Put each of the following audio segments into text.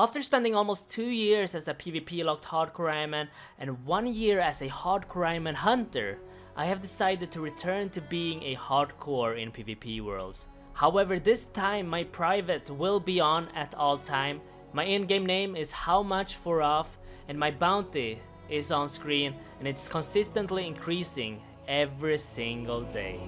After spending almost 2 years as a PvP locked hardcore Ironman and 1 year as a hardcore Ironman hunter, I have decided to return to being a hardcore in PvP worlds. However, this time my private will be on at all time, my in-game name is how much for off, and my bounty is on screen and it's consistently increasing every single day.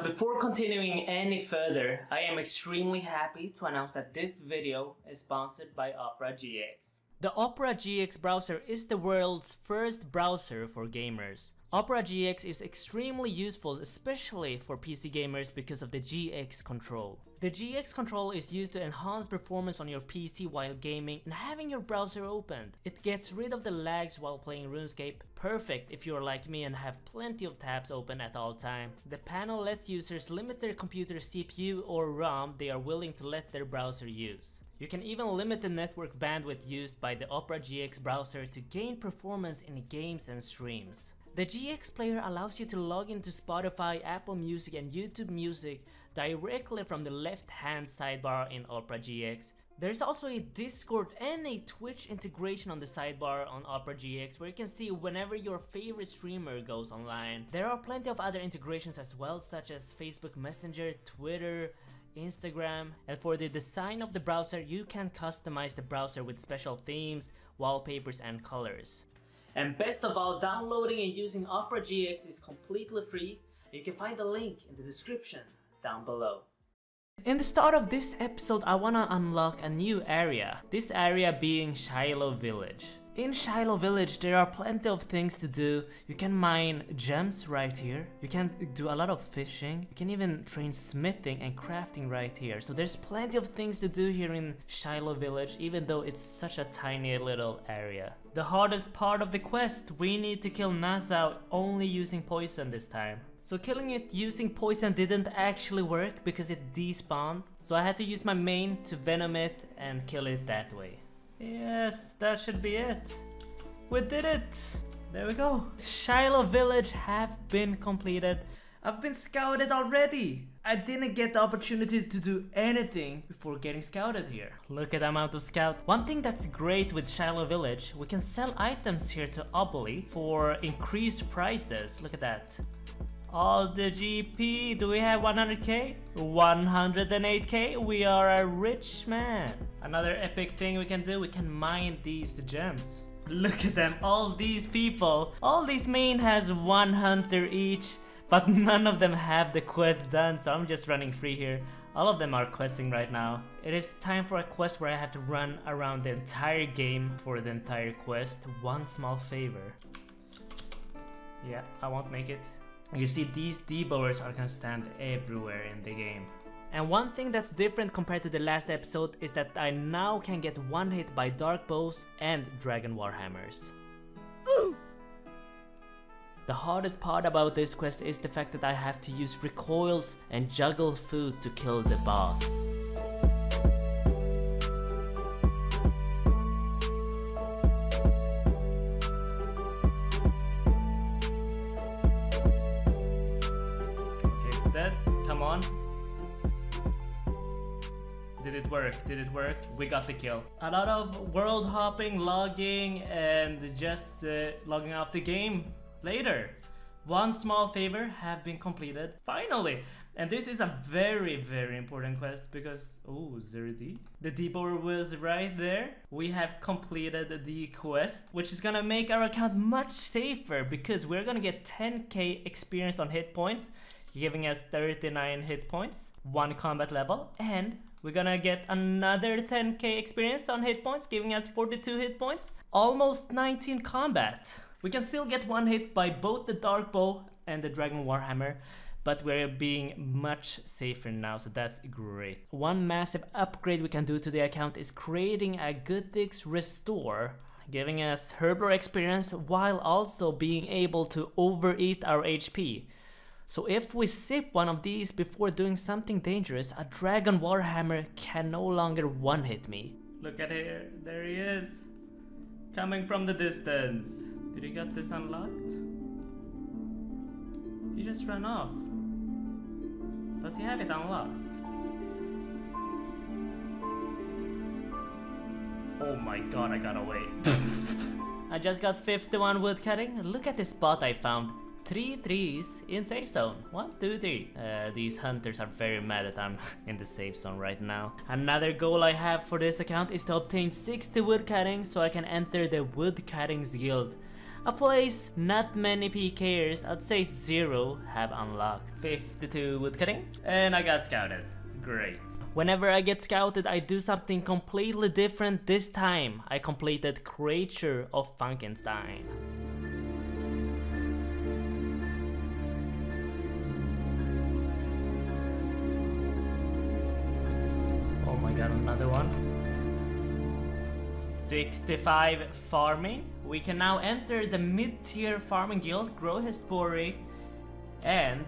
But before continuing any further, I am extremely happy to announce that this video is sponsored by Opera GX. The Opera GX browser is the world's first browser for gamers. Opera GX is extremely useful especially for PC gamers because of the GX control. The GX control is used to enhance performance on your PC while gaming and having your browser opened. It gets rid of the lags while playing RuneScape, perfect if you're like me and have plenty of tabs open at all time. The panel lets users limit their computer CPU or ROM they are willing to let their browser use. You can even limit the network bandwidth used by the Opera GX browser to gain performance in games and streams. The GX player allows you to log into Spotify, Apple Music and YouTube Music directly from the left hand sidebar in Opera GX. There's also a Discord and a Twitch integration on the sidebar on Opera GX where you can see whenever your favorite streamer goes online. There are plenty of other integrations as well such as Facebook Messenger, Twitter, Instagram, and for the design of the browser, you can customize the browser with special themes, wallpapers, and colors. And best of all, downloading and using Opera GX is completely free. You can find the link in the description down below. In the start of this episode, I wanna unlock a new area. This area being Shilo Village. In Shilo Village, there are plenty of things to do. You can mine gems right here. You can do a lot of fishing. You can even train smithing and crafting right here. So there's plenty of things to do here in Shilo Village, even though it's such a tiny little area. The hardest part of the quest, we need to kill Nassau only using poison this time. So killing it using poison didn't actually work because it despawned. So I had to use my main to venom it and kill it that way. Yes, that should be it. We did it! There we go. Shilo Village have been completed. I've been scouted already. I didn't get the opportunity to do anything before getting scouted here. Look at the amount of scout. One thing that's great with Shilo Village, we can sell items here to Obli for increased prices. Look at that. All the GP, do we have 100k? 108k, we are a rich man. Another epic thing we can do, we can mine these gems. Look at them, all these people. All these main has one hunter each, but none of them have the quest done, so I'm just running free here. All of them are questing right now. It is time for a quest where I have to run around the entire game for the entire quest. One small favor. Yeah, I won't make it. You see these debowers are gonna stand everywhere in the game. And one thing that's different compared to the last episode is that I now can get one hit by dark bows and dragon warhammers. The hardest part about this quest is the fact that I have to use recoils and juggle food to kill the boss. Come on. Did it work? Did it work? We got the kill. A lot of world hopping, logging, and just uh, logging off the game later. One small favor have been completed, finally! And this is a very, very important quest because, oh, Zerdi. The debower was right there. We have completed the quest, which is gonna make our account much safer because we're gonna get 10k experience on hit points giving us 39 hit points, 1 combat level, and we're gonna get another 10k experience on hit points, giving us 42 hit points, almost 19 combat. We can still get one hit by both the Dark Bow and the Dragon Warhammer, but we're being much safer now, so that's great. One massive upgrade we can do to the account is creating a Guthix Restore, giving us Herblore experience while also being able to overeat our HP. So if we sip one of these before doing something dangerous, a dragon warhammer can no longer one-hit me. Look at here, there he is. Coming from the distance. Did he get this unlocked? He just ran off. Does he have it unlocked? Oh my god, I gotta wait. I just got 51 wood cutting. Look at this spot I found. Three trees in safe zone. One, two, three. Uh, these hunters are very mad that I'm in the safe zone right now. Another goal I have for this account is to obtain 60 wood cutting so I can enter the wood cuttings guild. A place not many PKers, I'd say zero, have unlocked. 52 wood cutting, and I got scouted. Great. Whenever I get scouted, I do something completely different this time. I completed Creature of Fenkenstrain. God, another one. 65 farming. We can now enter the mid-tier farming guild, grow Hespori, and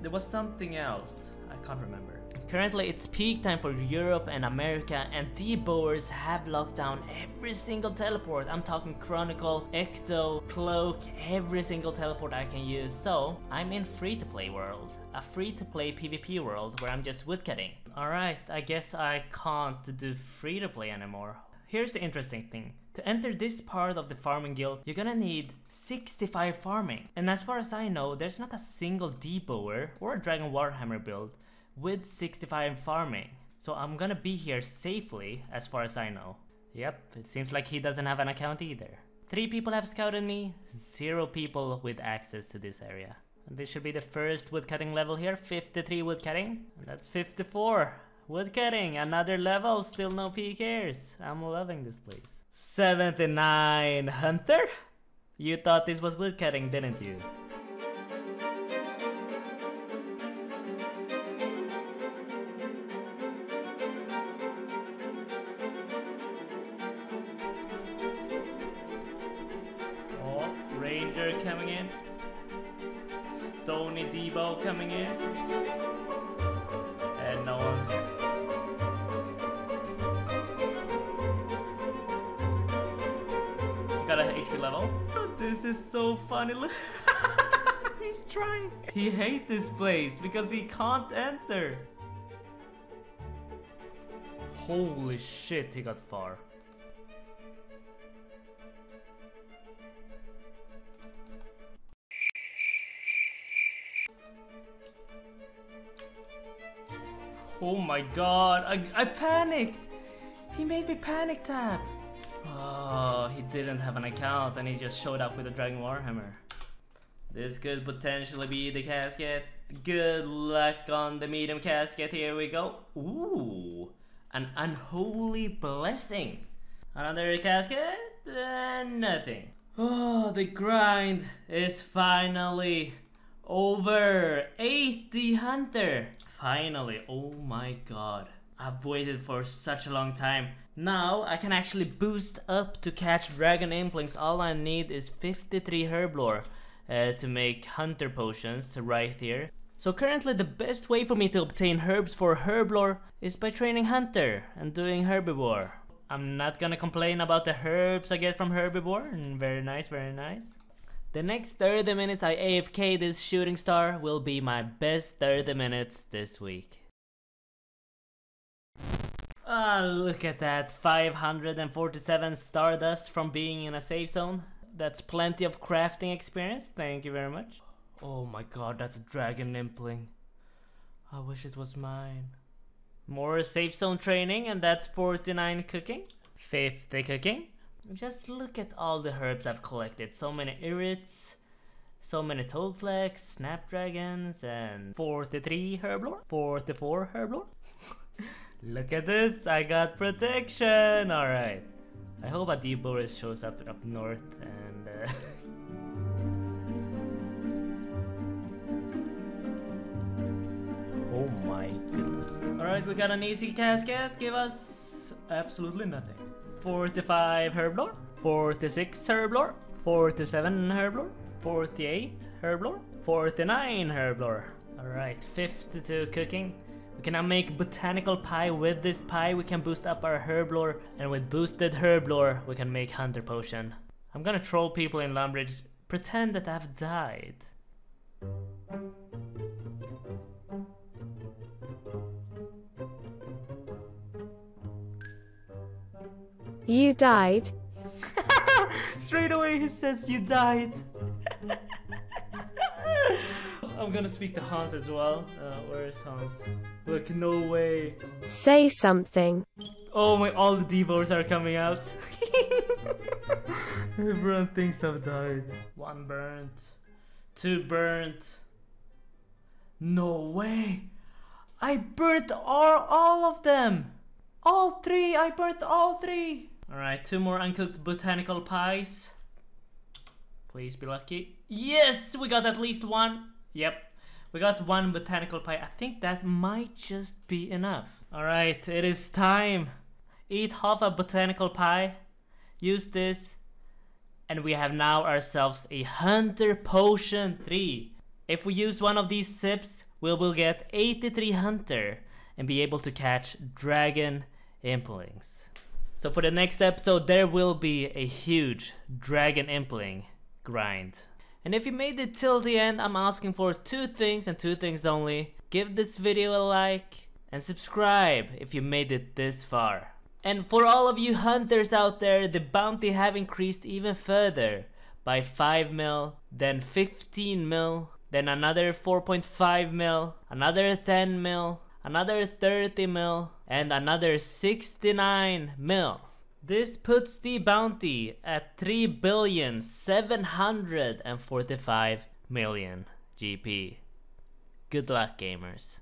there was something else. I can't remember. Currently it's peak time for Europe and America and debowers have locked down every single teleport. I'm talking Chronicle, Ecto, Cloak, every single teleport I can use. So I'm in free to play world. A free to play PvP world where I'm just woodcutting. Alright, I guess I can't do free to play anymore. Here's the interesting thing. To enter this part of the farming guild, you're gonna need 65 farming. And as far as I know, there's not a single debower or a Dragon Warhammer build with 65 farming. So I'm gonna be here safely as far as I know. Yep, it seems like he doesn't have an account either. Three people have scouted me, zero people with access to this area. And this should be the first woodcutting level here, 53 woodcutting. And that's 54. Woodcutting, another level, still no PKers. I'm loving this place. 79 Hunter? You thought this was woodcutting, didn't you? Oh, Ranger coming in. Stony Debo coming in. And no one's here. Got a HP level. This is so funny. Look. He's trying. He hates this place because he can't enter. Holy shit, he got far. Oh my god, I, I panicked! He made me panic tap! Oh, he didn't have an account and he just showed up with a Dragon Warhammer. This could potentially be the casket. Good luck on the medium casket, here we go. Ooh, an unholy blessing. Another casket? Uh, nothing. Oh, the grind is finally over. 80 Hunter. Finally, oh my god. I've waited for such a long time. Now I can actually boost up to catch dragon implings. All I need is 53 herblore uh, to make hunter potions right here. So currently the best way for me to obtain herbs for herblore is by training hunter and doing Herbiboar. I'm not gonna complain about the herbs I get from Herbiboar. Very nice, very nice. The next 30 minutes I AFK this shooting star will be my best 30 minutes this week. Ah, look at that, 547 stardust from being in a safe zone. That's plenty of crafting experience, thank you very much. Oh my god, that's a dragon impling. I wish it was mine. More safe zone training and that's 49 cooking. 50 cooking. Just look at all the herbs I've collected. So many irits, so many toadflax, snapdragons, and 43 herblore, 44 herblore. look at this, I got protection! Alright. I hope a Deboris shows up up north and... Uh oh my goodness. Alright, we got an easy casket. Give us absolutely nothing. 45 herblore, 46 herblore, 47 herblore, 48 herblore, 49 herblore. Alright, 52 cooking. We can now make botanical pie. With this pie, we can boost up our herblore, and with boosted herblore, we can make hunter potion. I'm gonna troll people in Lumbridge, pretend that I've died. You died. Straight away he says you died. I'm gonna speak to Hans as well. Uh, where is Hans? Look, no way. Say something. Oh my, all the devos are coming out. Everyone thinks I've died. One burnt. Two burnt. No way. I burnt all, all of them. All three. I burnt all three. Alright, two more uncooked botanical pies. Please be lucky. Yes, we got at least one. Yep, we got one botanical pie. I think that might just be enough. Alright, it is time. Eat half a botanical pie. Use this. And we have now ourselves a Hunter Potion 3. If we use one of these sips, we will get 83 Hunter and be able to catch Dragon Implings. So for the next episode, there will be a huge Dragon Impling grind. And if you made it till the end, I'm asking for two things and two things only. Give this video a like and subscribe if you made it this far. And for all of you hunters out there, the bounty have increased even further by 5 mil, then 15 mil, then another 4.5 mil, another 10 mil, another 30 mil, and another 69 mil. This puts the bounty at 3 billion 745 million GP. Good luck gamers.